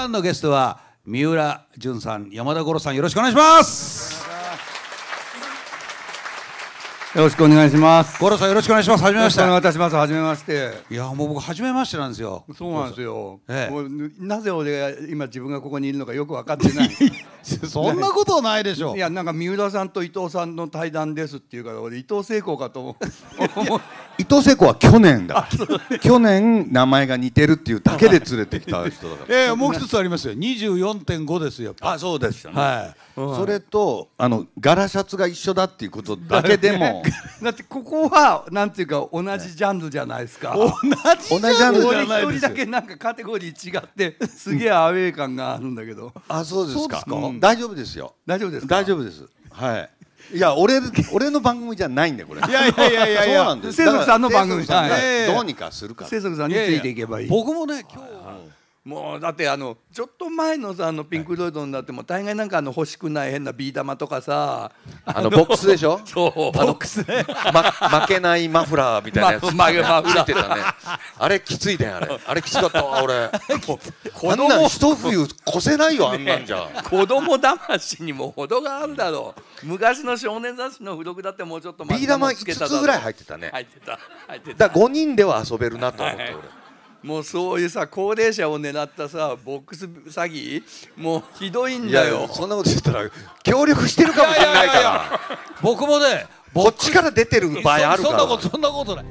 今日のゲストは三浦淳さん山田五郎さんよろしくお願いしますよろしくお願いします。五郎さんよろしくお願いしますはじめよろしくお願いましていたします。はじめまして。いやもう僕初めましてなんですよそうなんですよ。ええもうなぜ俺が今自分がここにいるのかよく分かってない。そんなことないでしょいやなんか三浦さんと伊藤さんの対談ですっていうから俺伊藤聖子かと思う。伊藤聖子は去年だ。去年名前が似てるっていうだけで連れてきた人だかええもう一つありますよ。24.5ですよらあそうでしたね、はい。それとあの柄シャツが一緒だっていうことだけでも。だってここはなんていうか同じジャンルじゃないですか。同 じ同じジャンルじ俺ゃない一人だけなんかカテゴリー違ってすげえアウェー感があるんだけど。あそうですか。そうですか？大丈夫ですよ。大丈夫ですか？大丈夫です。はいいや俺俺の番組じゃないんでこれ。いやいやいやいや。いやそうなんです。清則さんの番組だから清則さんがはいどうにかするか。ら清則さんについていけばいい。僕もね今日もうだってあのちょっと前のさあのピンク・ロイドになっても大概なんかあの欲しくない変なビー玉とかさあのボックスでしょ？そう。ボックスね、ま、負けないマフラーみたいなやつ まマフラー。てたね。あれきついねあれ。あれきつかったわ 俺。あ子んなん供一冬越せないよあんなんじゃ。子供騙にも程があるだろう。昔の少年雑誌の付録だってもうちょっとビー玉5つぐらい入ってたね。入ってた。入ってた。だから5人では遊べるなと思ってはい。俺もうそういうさ高齢者を狙ったさボックス詐欺？もうひどいんだよ。そんなこと言ったら協力してるかもしれないから。僕もねこっちから出てる場合あるから。そんなことそんなことない